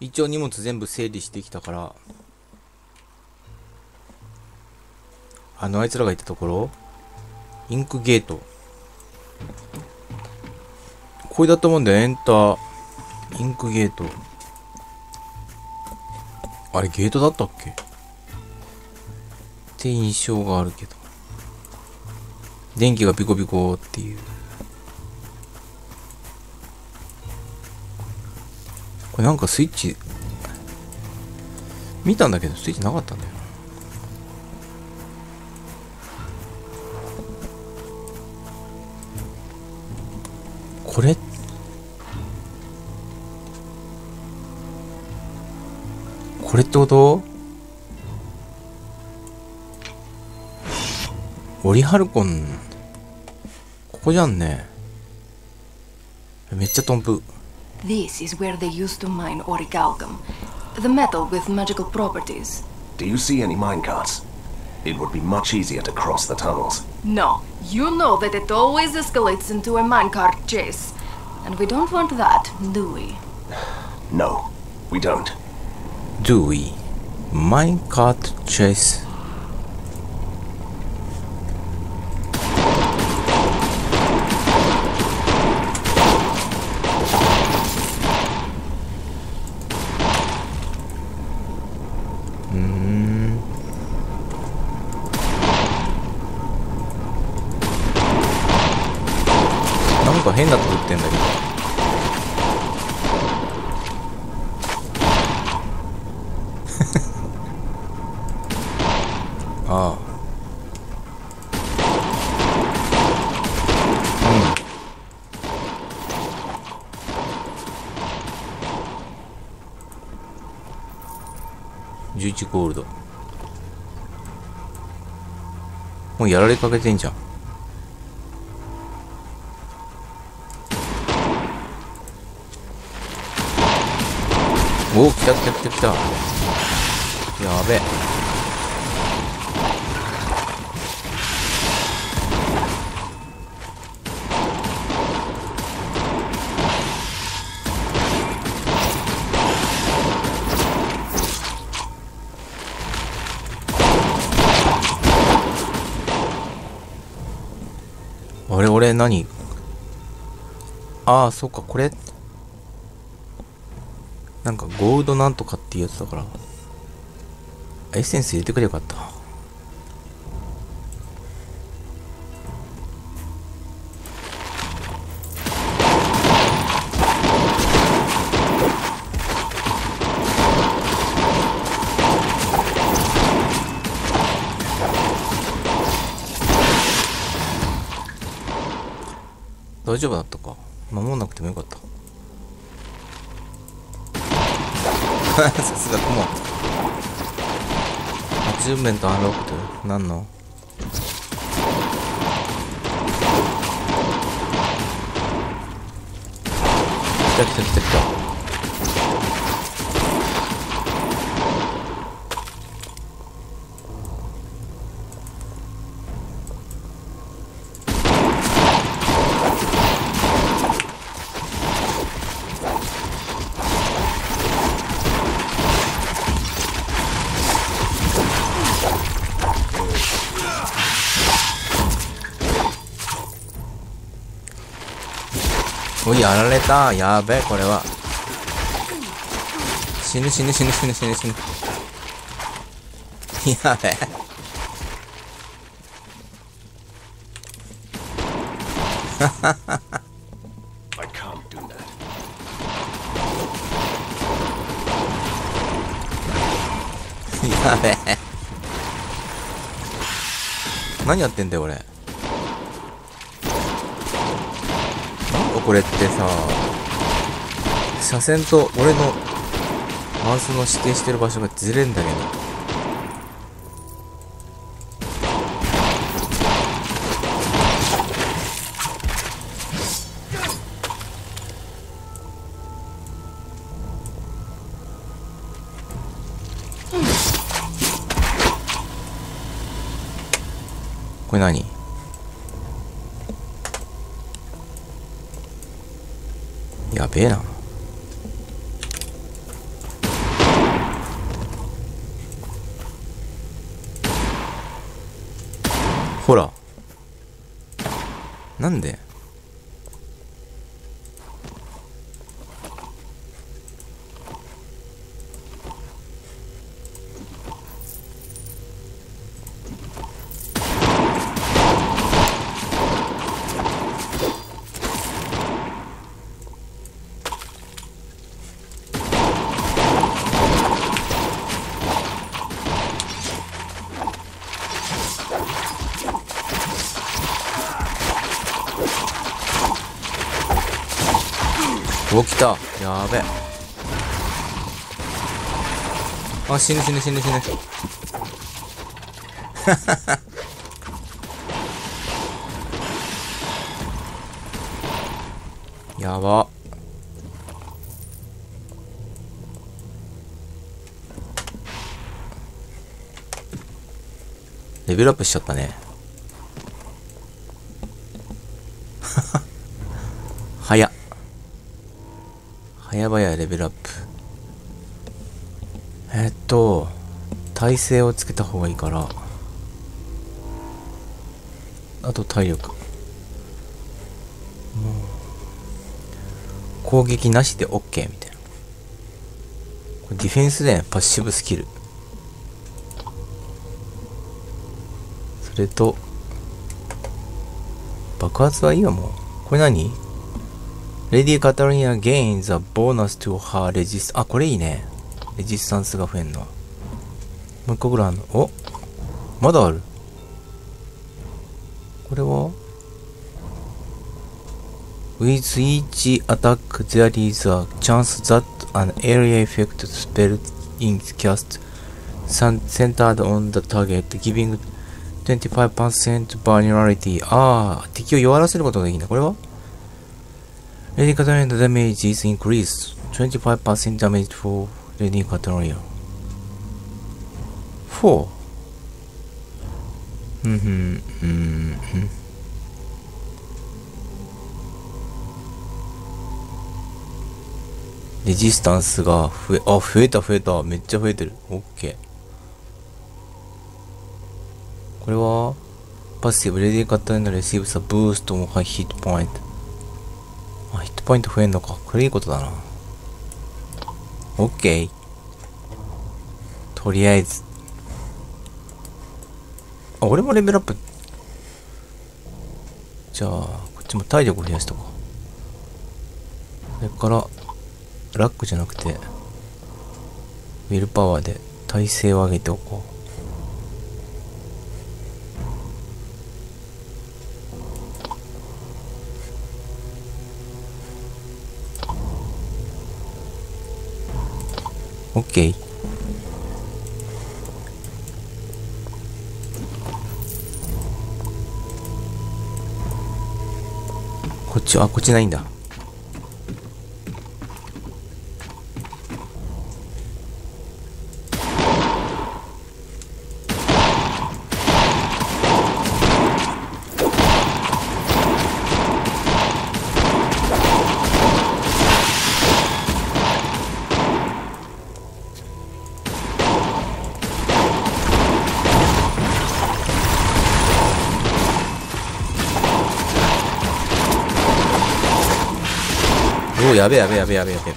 一応荷物全部整理してきたから、あのあいつらがいたところインクゲート。これだと思うんだよ、エンター。インクゲート。あれ、ゲートだったっけ？って印象があるけど。電気がピコピコっていう。なんかスイッチ、見たんだけどスイッチなかったんだよ。これこれってこと？オリハルコン、ここじゃんね。めっちゃトンプ。This is where they used to mine orichalcum, the metal with magical properties. Do you see any minecarts? It would be much easier to cross the tunnels. No, you know that it always escalates into a minecart chase. And we don't want that, do we? No, we don't. Do we? Minecart chase. ああ。うん。11ゴールド。もうやられかけてんじゃん。おお来た来た来た来た。やべえ。れ何？ああそっかこれ？なんかゴールドなんとかっていうやつだから。エッセンス入れてくれよかった。大丈夫だったか？守んなくてもよかった。さすがクモアチューメントアンロックと何の？来た来た来た来た。やられた。やべえこれは。死ぬ死ぬ死ぬ死ぬ死ぬ死ぬ。やべ。え. やべ。え何やってんだよ俺なんかこれってさ車線と俺のマウスの指定してる場所がずれんだけど。これ何？やべえな。ほら。なんで？お来た。やべ。あ死ぬ死ぬ死ぬ死ぬ。やば。レベルアップしちゃったね早っ早々レベルアップ。えっと耐性をつけた方がいいから。あと体力。攻撃なしで OK みたいな。ディフェンスでパッシブスキル。それと爆発はいいわもう。これ何？レディー・カタリナ gains a bonus to her resist あ、これいいね。レジスタンスが増えんの。もう一個ぐらいあるの。おまだある。これは With each attack there is a chance that an area effect spell is cast centered on the target giving 25% vulnerability ああ、敵を弱らせることができるんだ。これは Lady Catalina damage is increased 25% damage for Lady Catalina 4うんふんうんレジスタンスが増え、あ、増えた増えた。めっちゃ増えてる。オッケー。これは、パッシブ、レディーカッタイナレシーブサブーストもハイヒットポイント。ポイント増えんのか。これいいことだな。オッケー。とりあえず。あ、俺もレベルアップ。じゃあ、こっちも体力を増やしとこう。それから、ラックじゃなくて、ウィルパワーで耐性を上げておこう。オッケー。こっち、あ、こっちないんだ。お、やべえやべえやべえやべえやべえ。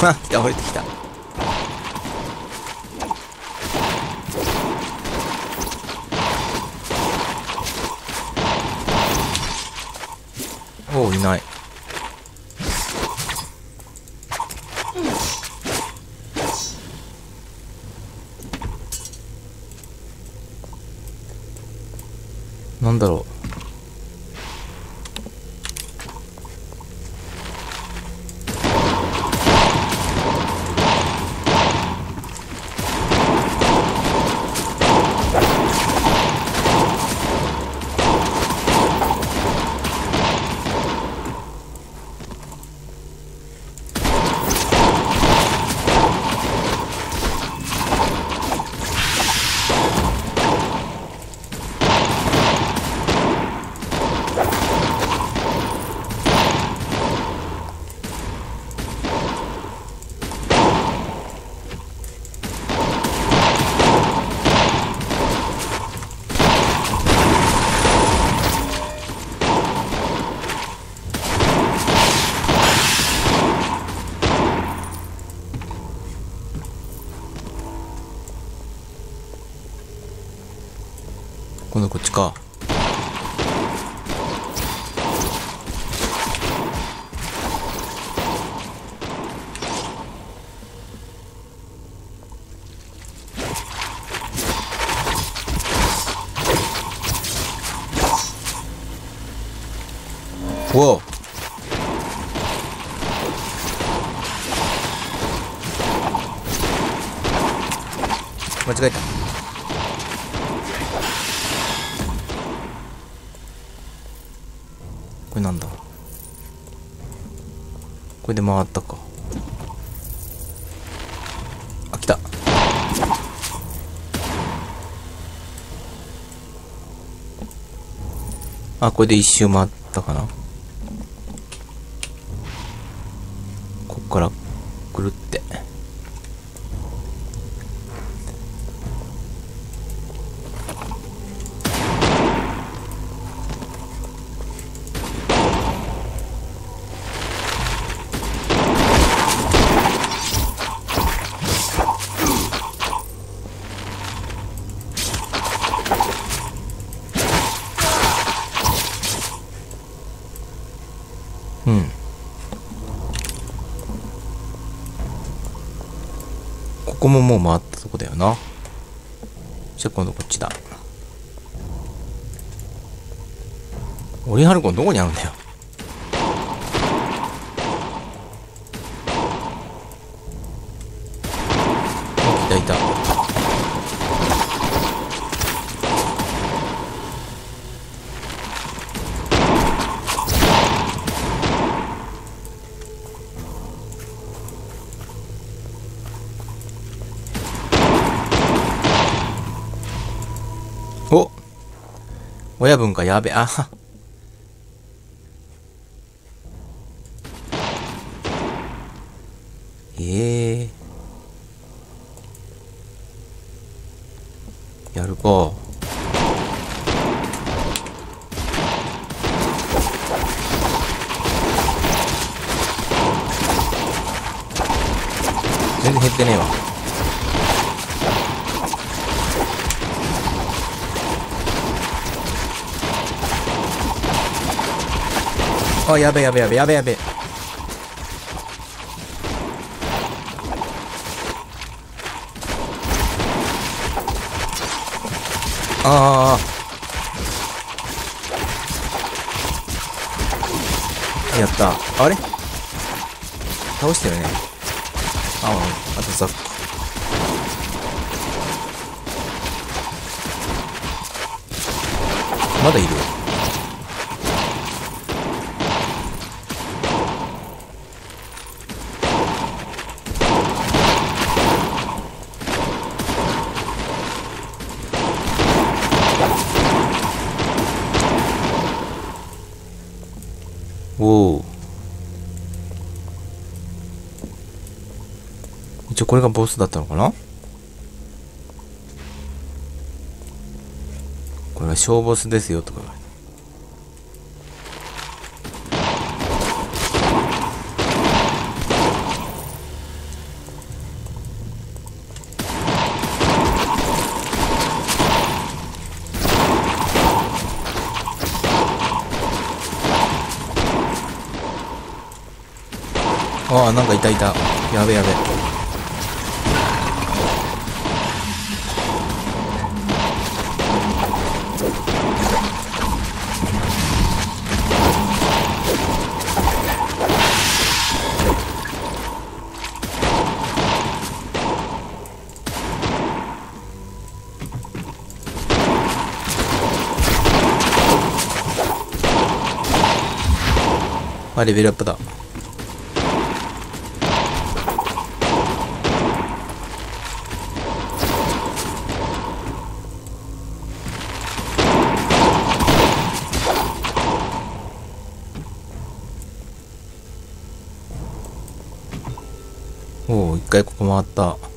あ、来た、降り てきた。おお、いない。なんだ今度こっちか。れなんだ。これで回ったか。あ来た。あこれで一周回ったかな。こっからぐるって。ももう回ったとこだよな。じゃあ今度こっちだ。オリハルコンどこにあるんだよ。あいたいた。親分かやべあは。ええやるか。全然減ってねえわ。あやべやべやべやべやべああやった。あれ？倒してるね。あああとザッまだいるおお一応これがボスだったのかな？これが小ボスですよとか。ああなんかいたいた。やべやべ。あレベルアップだ。おお一回ここ回った。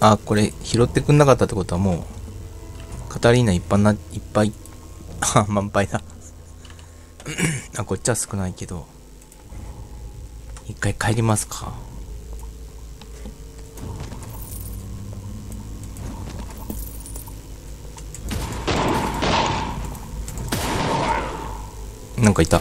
あこれ拾ってくんなかったってことはもうカタリーナいっぱいないっぱいあ満杯だ あこっちは少ないけど一回帰りますか。なんかいた。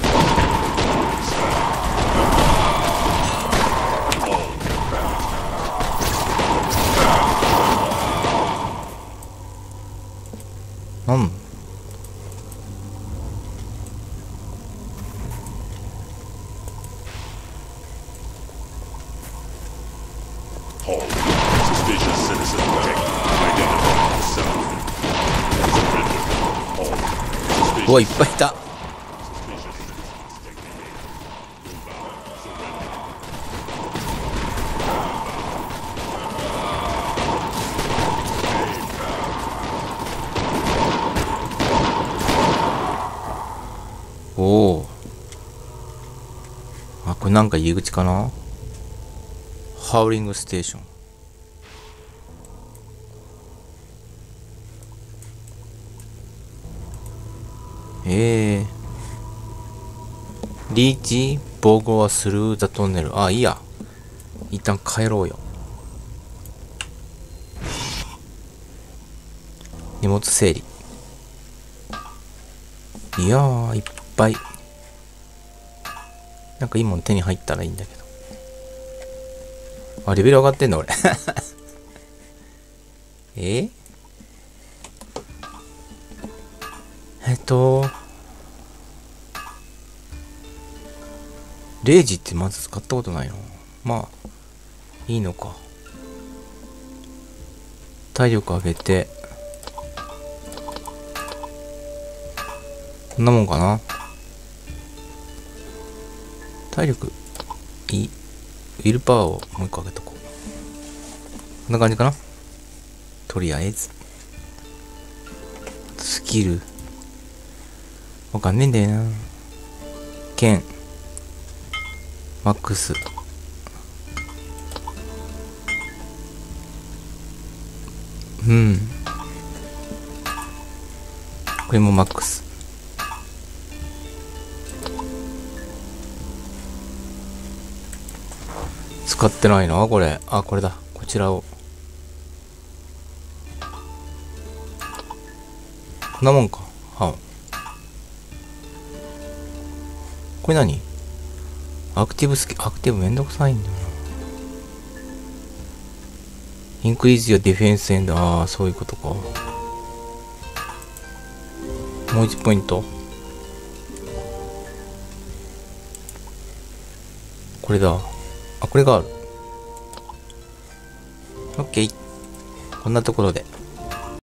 なん。うわいっぱいいたおおあこれなんか入り口かな？ハウリングステーションええリーチ？ボーゴはスルーザトンネル。あ、いいや。一旦帰ろうよ。荷物整理。いやー、いっぱい。なんかいいもん手に入ったらいいんだけど。あ、レベル上がってんの俺。え？えっと、レイジってまず使ったことないの？まあ、いいのか。体力上げて、こんなもんかな？体力、いい。ウィルパワーをもう一個上げとこう。こんな感じかなとりあえず。スキル。わかんねえんだよな。剣。マックス。うん。これもマックス。使ってないな、これ。あ、これだ。こちらを。こんなもんか。はこれ何？アクティブスキアクティブめんどくさいんだよな。インクリーズやディフェンスエンド。ああ、そういうことか。もう1ポイント。これだ。あ、これがある。オッケー。こんなところで。